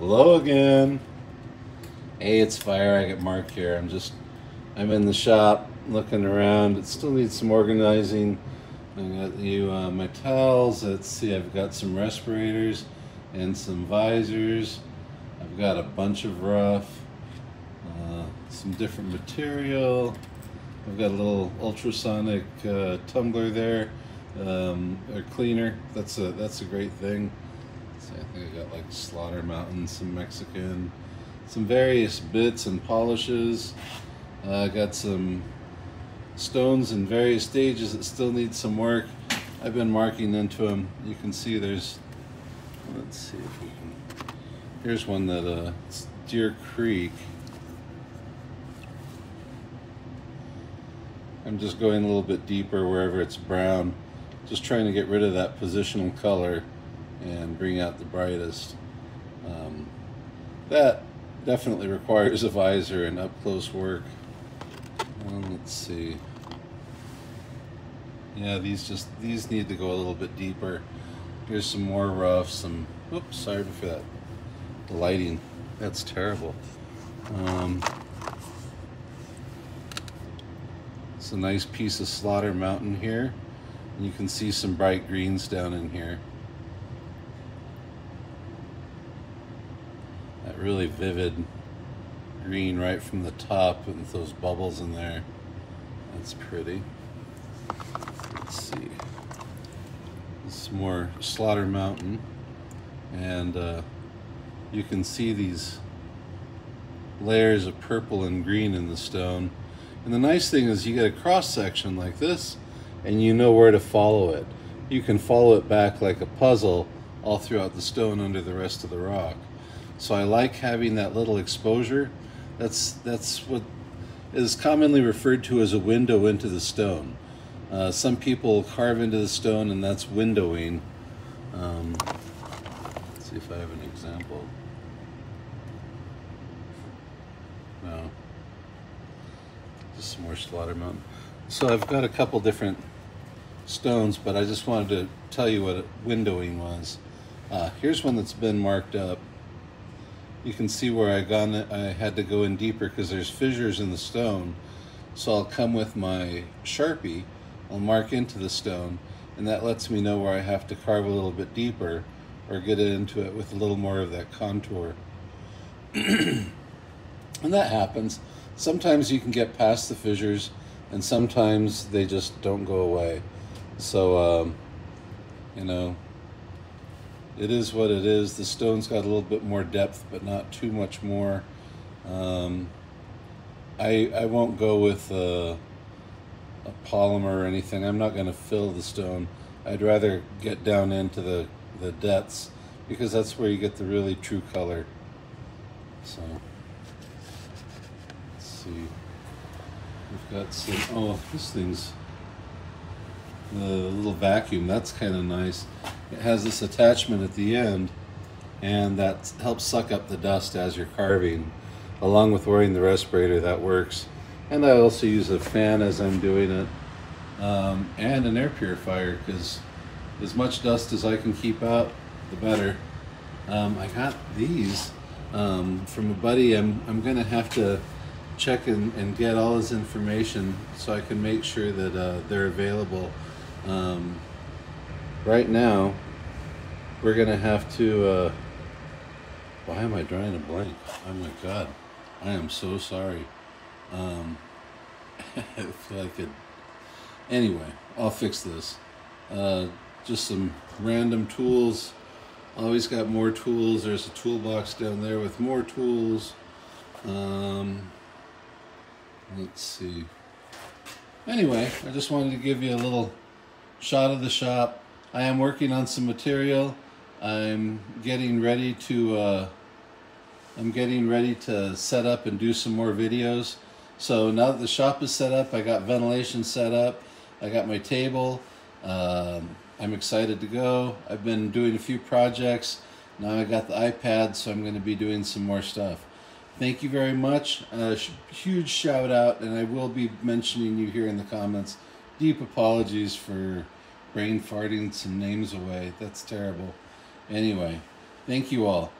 Hello again. Hey, it's Fire Agate Mark here. I'm just, I'm in the shop looking around. It still needs some organizing. I got you uh, my towels. Let's see, I've got some respirators and some visors. I've got a bunch of rough, uh, some different material. I've got a little ultrasonic uh, tumbler there, um, or cleaner. That's a that's a great thing. So I think I got like Slaughter Mountain, some Mexican, some various bits and polishes. Uh, I got some stones in various stages that still need some work. I've been marking into them. You can see there's, let's see if we can, here's one that, uh, Deer Creek. I'm just going a little bit deeper wherever it's brown, just trying to get rid of that positional color and bring out the brightest. Um, that definitely requires a visor and up close work. Um, let's see. Yeah, these just these need to go a little bit deeper. Here's some more rough, some oops, sorry for that. The lighting. That's terrible. Um, it's a nice piece of Slaughter Mountain here. And you can see some bright greens down in here. Really vivid green right from the top with those bubbles in there. That's pretty. Let's see. Is more Slaughter Mountain. And uh, you can see these layers of purple and green in the stone. And the nice thing is you get a cross section like this and you know where to follow it. You can follow it back like a puzzle all throughout the stone under the rest of the rock. So I like having that little exposure that's, that's what is commonly referred to as a window into the stone. Uh, some people carve into the stone and that's windowing. Um, let's see if I have an example. No. Just some more Slaughter Mountain. So I've got a couple different stones, but I just wanted to tell you what windowing was. Uh, here's one that's been marked up you can see where I gone I had to go in deeper because there's fissures in the stone. So I'll come with my sharpie I'll mark into the stone and that lets me know where I have to carve a little bit deeper or get into it with a little more of that contour. And that happens. Sometimes you can get past the fissures and sometimes they just don't go away. So um, you know it is what it is. The stone's got a little bit more depth, but not too much more. Um, I, I won't go with a, a polymer or anything. I'm not going to fill the stone. I'd rather get down into the, the depths because that's where you get the really true color. So, let's see. We've got some, oh, this thing's, the little vacuum, that's kind of nice. It has this attachment at the end and that helps suck up the dust as you're carving. Along with wearing the respirator, that works. And I also use a fan as I'm doing it um, and an air purifier because as much dust as I can keep out, the better. Um, I got these um, from a buddy. I'm, I'm going to have to check and, and, get all his information so I can make sure that uh, they're available. Um, right now, we're gonna have to, uh, why am I drawing a blank? Oh my God, I am so sorry. Um, I feel like it, anyway, I'll fix this. Uh, just some random tools. Always got more tools. There's a toolbox down there with more tools. Um, let's see. Anyway, I just wanted to give you a little shot of the shop. I am working on some material. I'm getting ready to uh, I'm getting ready to set up and do some more videos. So now that the shop is set up, I got ventilation set up, I got my table. Um, I'm excited to go. I've been doing a few projects. Now I got the iPad, so I'm going to be doing some more stuff. Thank you very much. A huge shout out, and I will be mentioning you here in the comments deep apologies for brain farting some names away. That's terrible. Anyway, thank you all.